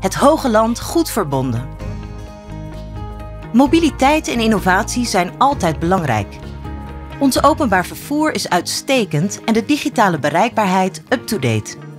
Het Hoge Land goed verbonden. Mobiliteit en innovatie zijn altijd belangrijk. Ons openbaar vervoer is uitstekend en de digitale bereikbaarheid up-to-date.